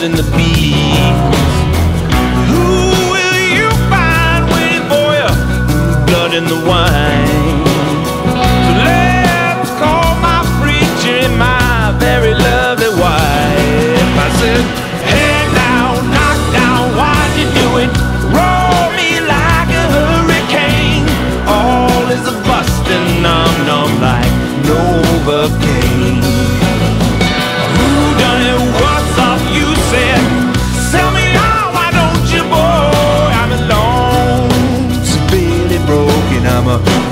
birds the bees. Who will you find waiting for you? Blood in the wine.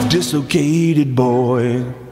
dislocated boy.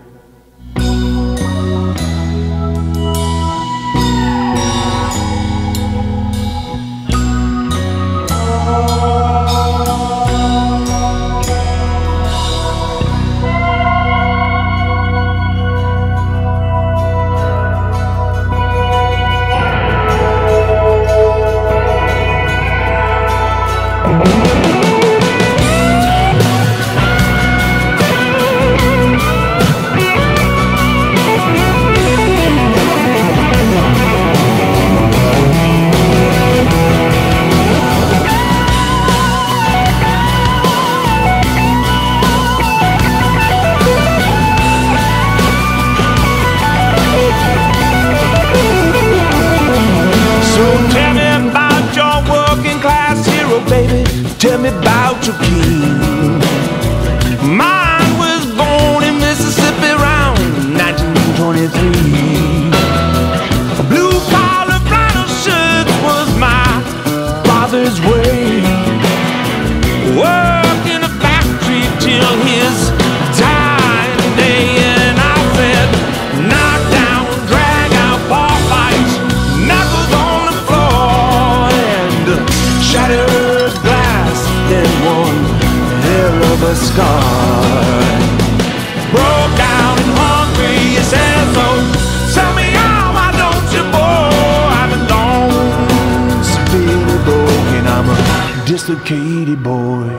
me about your king. a scar. Broke down and hungry, you said so. Tell me how, why don't you, boy? I've been long, severely and I'm a dislocated boy.